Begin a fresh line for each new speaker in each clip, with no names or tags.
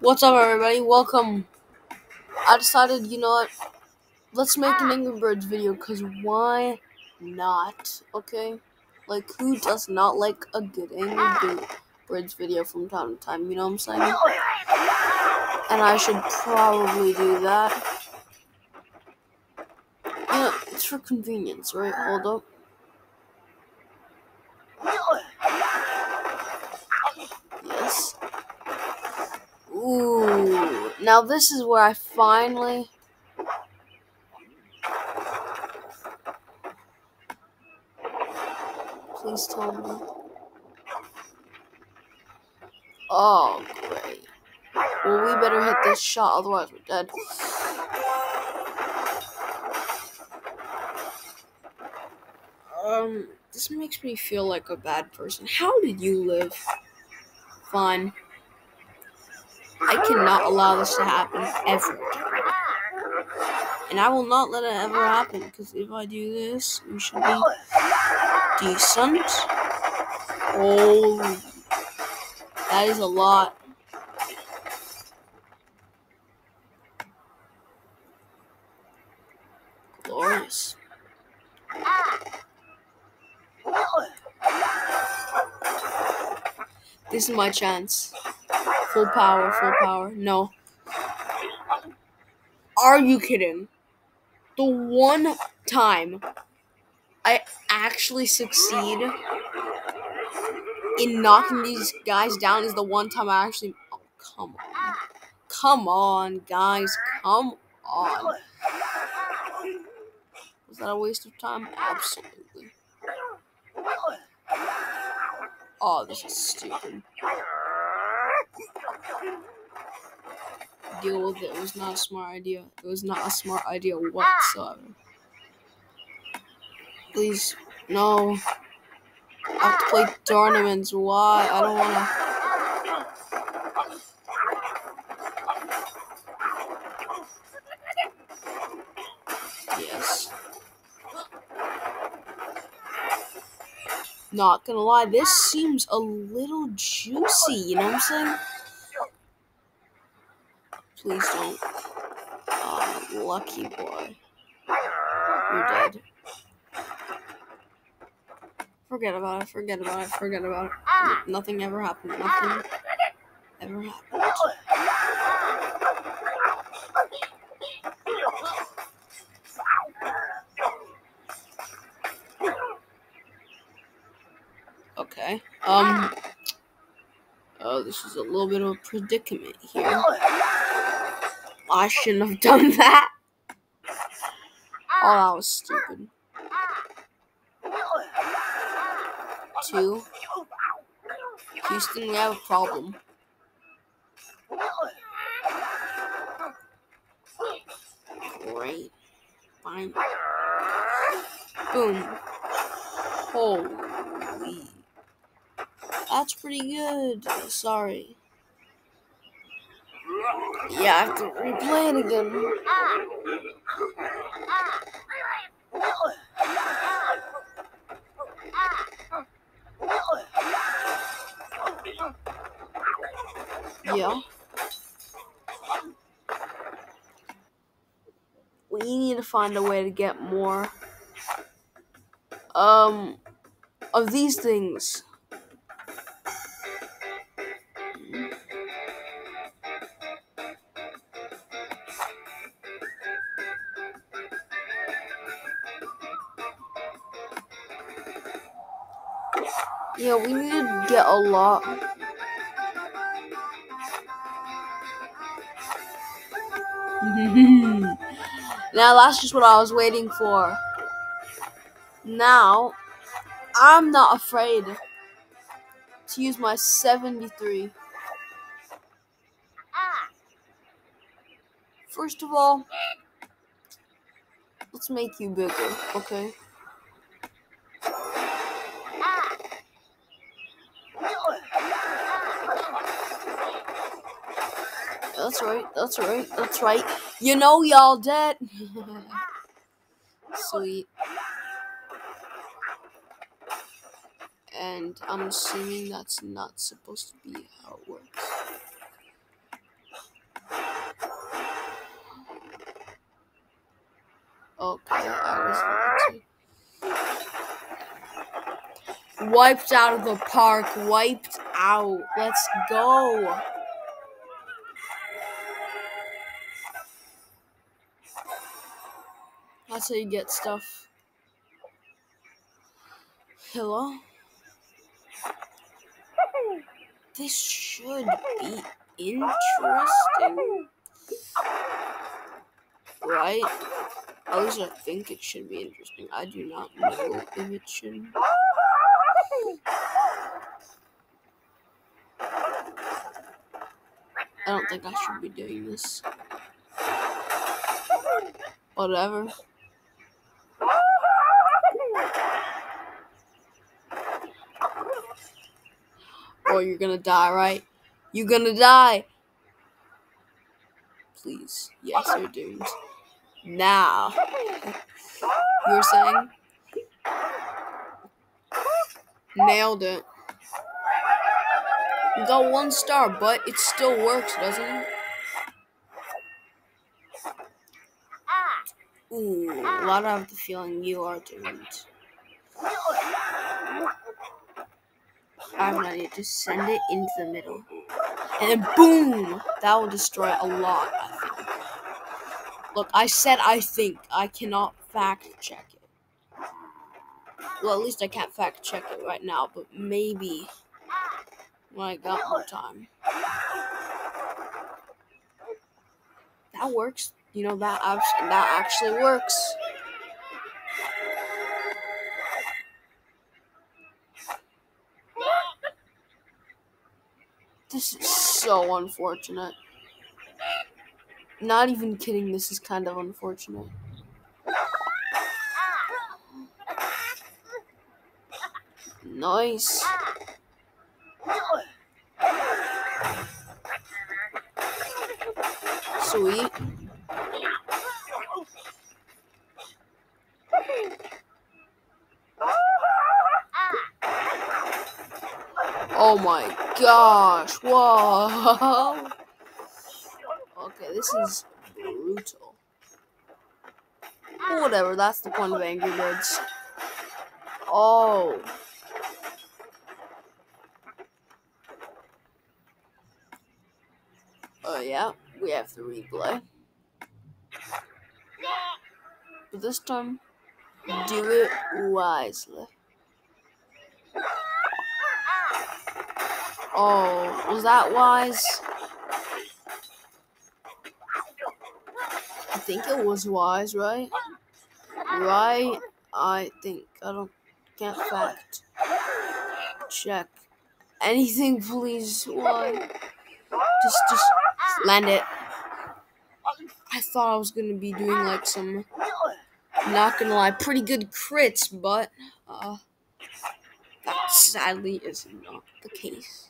What's up, everybody? Welcome. I decided, you know what? Let's make an Angry Birds video, because why not? Okay? Like, who does not like a good Angry Birds video from time to time? You know what I'm saying? And I should probably do that. Know, it's for convenience, right? Hold up. Yes. Ooh. Now this is where I finally Please tell me. Oh, great. Well, we better hit this shot, otherwise we're dead. Um, this makes me feel like a bad person. How did you live? Fine. I cannot allow this to happen ever. And I will not let it ever happen, because if I do this, we should be decent. Oh, that is a lot. Glorious. This is my chance. Full power, full power. No. Are you kidding? The one time I actually succeed in knocking these guys down is the one time I actually. Oh, come on. Come on, guys. Come on. Was that a waste of time? Absolutely. Oh, this is stupid. Deal with it. It was not a smart idea. It was not a smart idea whatsoever. Please, no. I have to play tournaments. Why? I don't want to. Yes. Not gonna lie, this seems a little juicy, you know what I'm saying? Please don't. Oh, lucky boy. You're dead. Forget about it, forget about it, forget about it. Nothing ever happened, nothing ever happened. Okay. Um. Oh, this is a little bit of a predicament here. I shouldn't have done that. Oh, that was stupid. Two. Houston, we have a problem. Great. Fine. Boom. Holy. That's pretty good. Sorry. Yeah, I have to replay it again. Yeah. We need to find a way to get more um of these things. Yeah, we need to get a lot. now that's just what I was waiting for. Now, I'm not afraid to use my 73. First of all, let's make you bigger, okay? That's right. That's right. That's right. You know y'all dead. Sweet. And I'm assuming that's not supposed to be how it works. Okay, I was going to wiped out of the park, wiped out. Let's go. That's how you get stuff. Hello? This should be interesting. Right? At least I think it should be interesting. I do not know if it should. I don't think I should be doing this. Whatever. Oh, you're gonna die, right? You're gonna die! Please. Yes, you're doomed. Now. You were saying? Nailed it. You got one star, but it still works, doesn't it? Ooh, do I have the feeling you are doomed? I have an idea. Just send it into the middle. And then boom! That will destroy a lot, I think. Look, I said I think. I cannot fact check it. Well, at least I can't fact check it right now, but maybe when I got more time. That works. You know, that, that actually works. This is so unfortunate. Not even kidding, this is kind of unfortunate. Nice. Sweet. Oh my gosh. Whoa. Okay, this is brutal. whatever, that's the point of Angry Birds. Oh. Oh yeah, we have the replay. But this time, do it wisely. Oh, was that wise? I think it was wise, right? Right? I think. I don't. Can't fact. Check. Anything, please. Why? Just, just land it. I thought I was gonna be doing like some. Not gonna lie, pretty good crits, but uh, that sadly is not the case.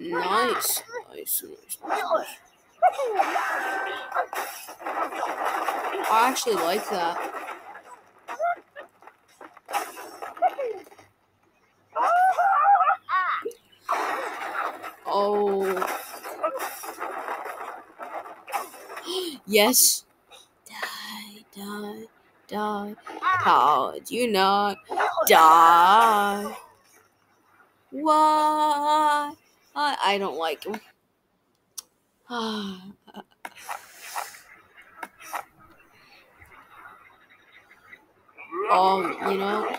Nice, nice, nice, nice. I actually like that. Yes. Die, die, die. How do you not die? Why? I, I don't like him. um, you know,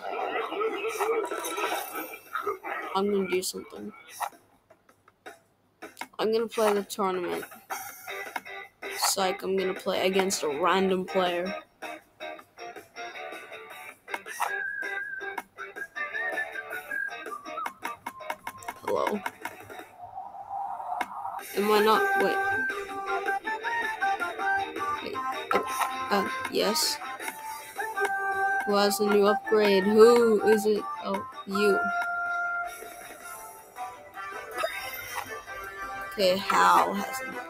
I'm gonna do something. I'm gonna play the tournament. Psych, I'm gonna play against a random player. Hello. Am I not? Wait. Wait. Uh, uh, yes. Who has a new upgrade? Who is it? Oh, you. Okay, Hal has an.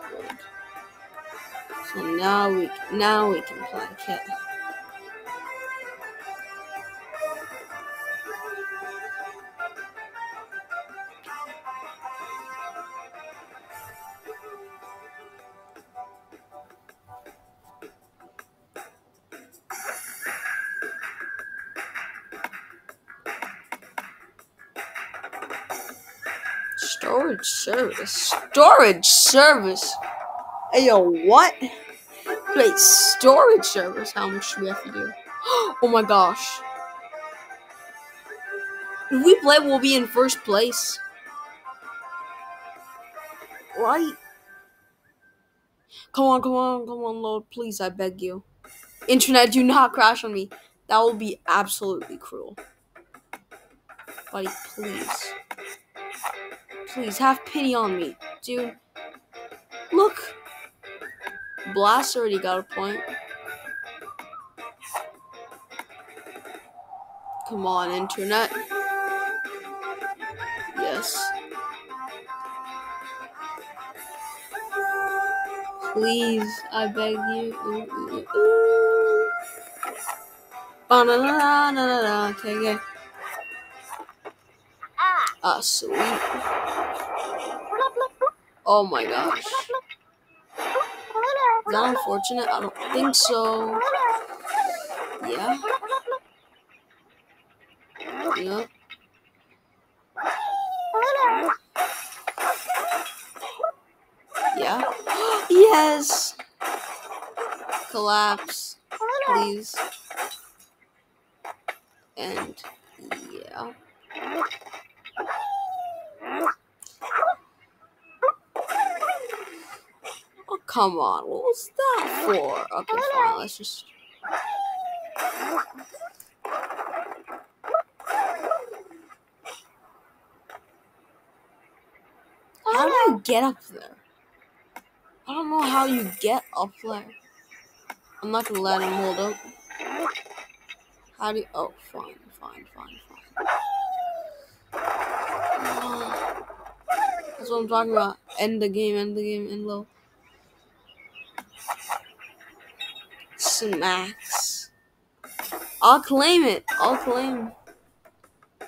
So now we now we can play cat. Storage service. Storage service. Hey yo, what? Wait, storage servers? How much do we have to do? Oh my gosh. If we play, we'll be in first place. Right? Come on, come on, come on, Lord. Please, I beg you. Internet, do not crash on me. That will be absolutely cruel. Buddy, please. Please, have pity on me. Dude. Look. Blast already got a point. Come on, internet. Yes. Please, I beg you. Ooh, ooh, ooh. Ba-na-na-na-na-na-na. Okay, okay. Ah, sweet. Oh my gosh. That unfortunate? I don't think so. Yeah. Yep. Yeah. yes. Collapse, please. And yeah. Oh, come on. What was that for? Okay, fine. Let's just. How do you get up there? I don't know how you get up there. I'm not gonna let him hold up. How do you. Oh, fine, fine, fine, fine. That's what I'm talking about. End the game, end the game, end low. Smacks. I'll claim it. I'll claim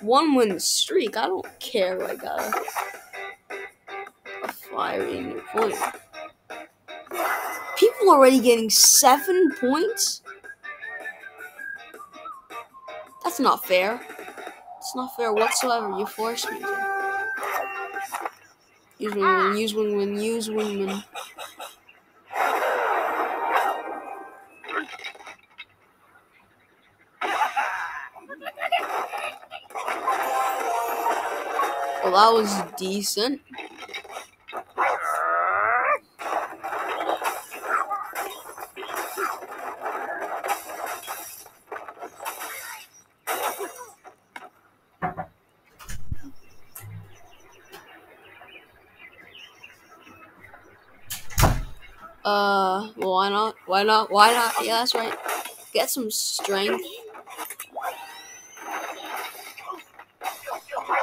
one win streak. I don't care. I got uh, a, a fiery new point. People already getting seven points? That's not fair. It's not fair whatsoever. You forced me to. Use win win. use win win. use wingman. Well, that was decent. Uh, why not? Why not? Why not? Yeah, that's right. Get some strength.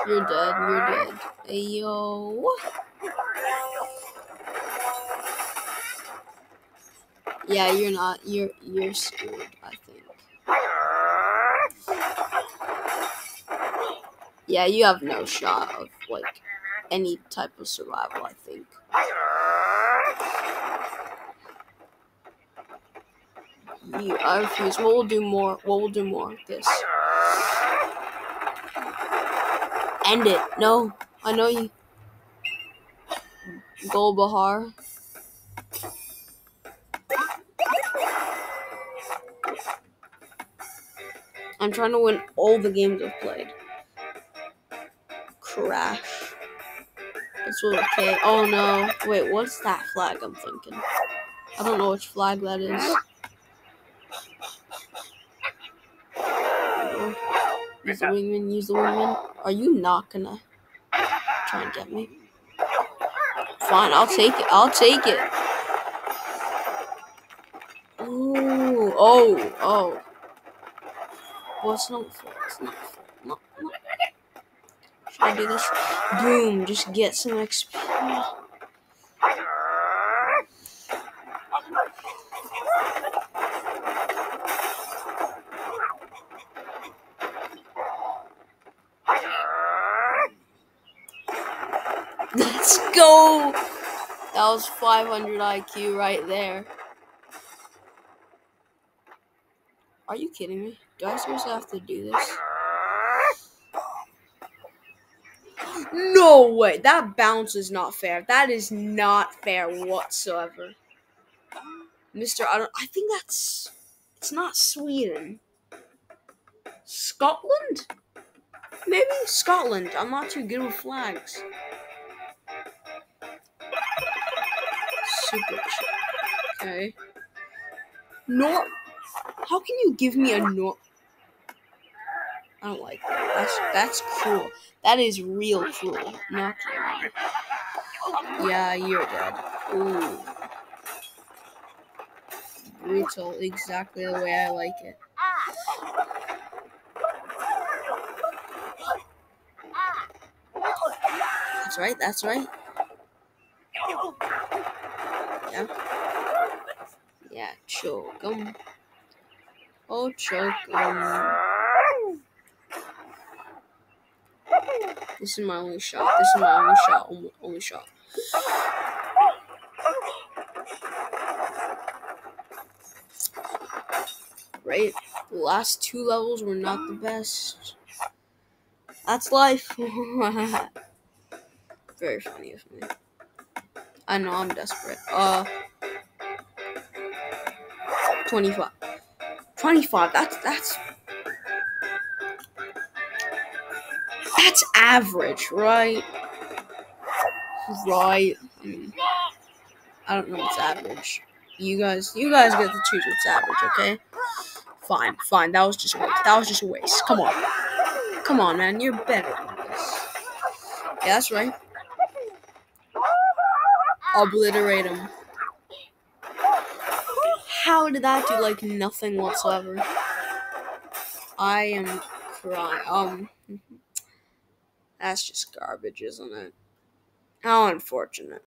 You're dead. You're dead. Hey, yo. Yeah, you're not. You're you're screwed. I think. Yeah, you have no shot of like any type of survival. I think. You, uh, I refuse. What will do more? What will do more? This. End it. No. I know you. Golbahar. I'm trying to win all the games I've played. Crash. That's okay. Oh no. Wait, what's that flag I'm thinking? I don't know which flag that is. Use the wingman, use the wingman. Are you not gonna try and get me? Fine, I'll take it. I'll take it. Oh, oh, oh. What's not for? It's not for. No, no. Should I do this? Boom, just get some XP. Let's go! That was 500 IQ right there. Are you kidding me? Do I seriously have to do this? No way. That bounce is not fair. That is not fair whatsoever. Mr. I don't I think that's it's not Sweden. Scotland? Maybe Scotland. I'm not too good with flags. Super Okay. Nor how can you give me a nor I don't like that. That's that's cruel. That is real cruel. Not Yeah, you're dead. Ooh. Brutal, exactly the way I like it. That's right, that's right. Yeah. Yeah, choke him. Oh, choke him. This is my only shot. This is my only shot. Only, only shot. Right? The last two levels were not the best. That's life. Very funny of me. I know I'm desperate. Uh 25. 25. That's that's That's average, right? Right. I, mean, I don't know what's average. You guys, you guys get to choose what's average, okay? Fine, fine. That was just a waste. That was just a waste. Come on, come on, man. You're better. Yeah, that's right. Obliterate him. How did that do like nothing whatsoever? I am crying. Um. That's just garbage, isn't it? How unfortunate.